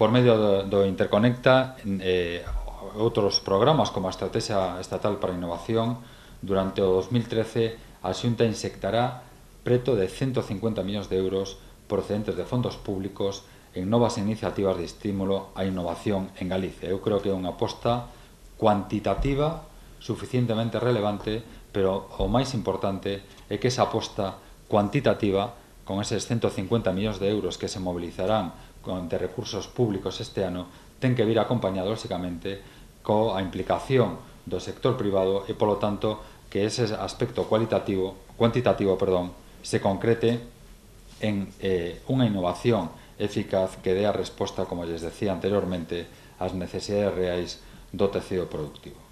por medio do, do Interconecta eh, outros programas como a Estrategia Estatal para a Innovación durante o 2013 a Xunta insectará preto de 150 millóns de euros procedentes de fondos públicos en novas iniciativas de estímulo á innovación en Galicia. Eu creo que é unha aposta cuantitativa suficientemente relevante, pero o máis importante é que esa aposta cuantitativa con eses 150 millóns de euros que se mobilizarán con de recursos públicos este ano, ten que vir acompañado, lóxicamente, coa implicación do sector privado e, polo tanto, que ese aspecto cualitativo, cuantitativo perdón, se concrete en eh, unha innovación eficaz que dé a resposta, como lles decía anteriormente, ás necesidades reais do tecido productivo.